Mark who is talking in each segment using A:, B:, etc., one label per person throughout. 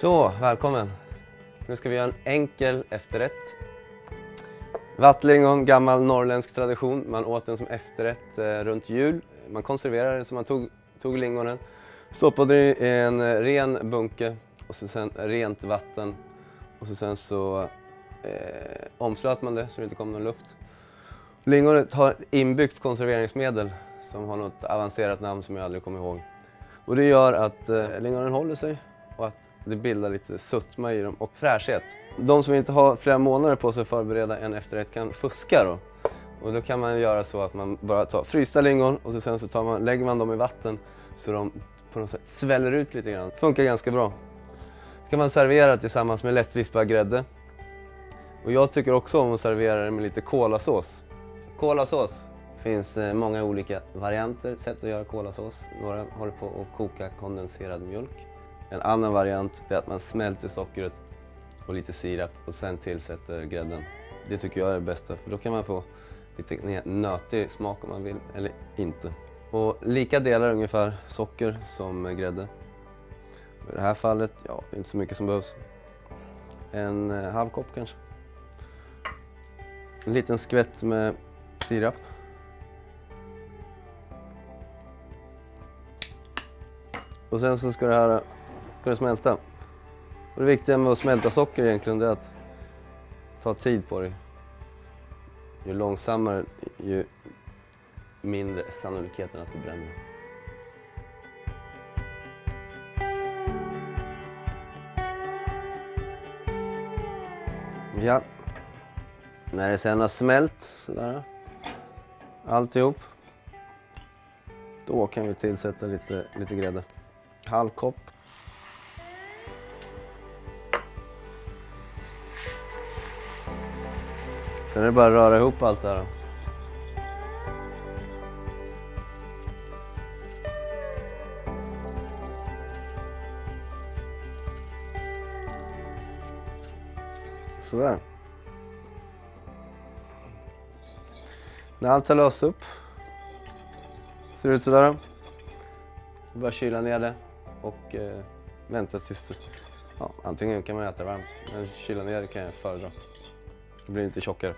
A: Så, välkommen! Nu ska vi göra en enkel efterrätt. Vattlingon, gammal norrländsk tradition. Man åt den som efterrätt eh, runt jul. Man konserverade den, så man tog, tog lingonen, stoppade i en ren bunke och så sen rent vatten och så sen så eh, omslöt man det så det inte kom någon luft. Lingonet har inbyggt konserveringsmedel som har något avancerat namn som jag aldrig kommer ihåg. Och det gör att eh, lingonen håller sig och att det bildar lite sötma i dem och fräschhet. De som inte har flera månader på sig att förbereda en efterrätt kan fuska då. Och då kan man göra så att man bara tar frysta lingon och så sen så tar man, lägger man dem i vatten så de på något sätt sväller ut lite grann. Funkar ganska bra. Det kan man servera tillsammans med lättvispad grädde. Och jag tycker också om att servera det med lite kolasås. Kolasås finns eh, många olika varianter, sätt att göra kolasås. Några håller på att koka kondenserad mjölk. En annan variant är att man smälter sockret och lite sirap och sen tillsätter grädden. Det tycker jag är det bästa för då kan man få lite nötig smak om man vill, eller inte. Och lika delar ungefär socker som grädde. I det här fallet, ja, inte så mycket som behövs. En eh, halv kopp kanske. En liten skvätt med sirap. Och sen så ska det här ska det smälta. Och det viktiga med att smälta socker egentligen är att ta tid på det. Ju långsammare, ju mindre är sannolikheten att du bränner. Ja, när det sen har smält sådär, alltihop, då kan vi tillsätta lite, lite grädde. Halv kopp. Sen är det bara att röra ihop allt det här. Sådär. När allt har löst upp ser det ut sådär. Bara kyla ner det och eh, vänta tills det... Ja, antingen kan man äta det varmt, men kyla ner det kan jag föredra. Då blir lite tjockare.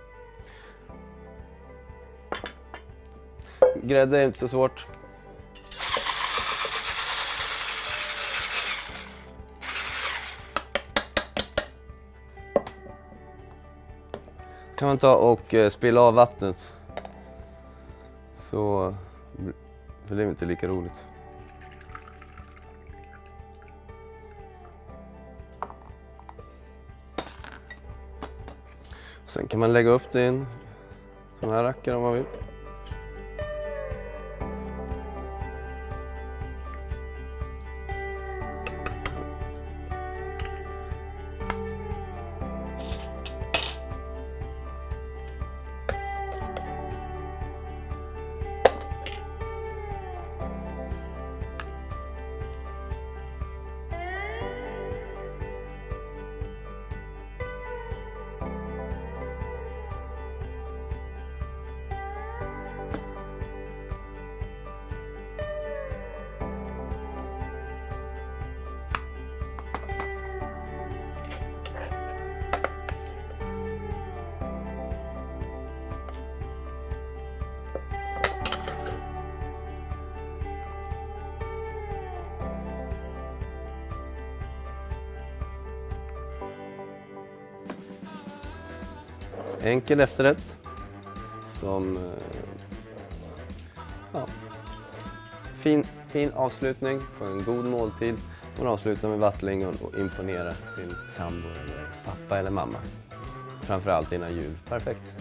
A: Grädde är inte så svårt. kan man ta och eh, spilla av vattnet. Så för det är inte lika roligt. Sen kan man lägga upp det i en sån här rackare om man vill. Enkel efterrätt. Som... Eh, ja, fin, fin avslutning på en god måltid. Man avslutar med vattlingon och imponerar sin sambo eller pappa eller mamma. Framförallt innan jul. Perfekt.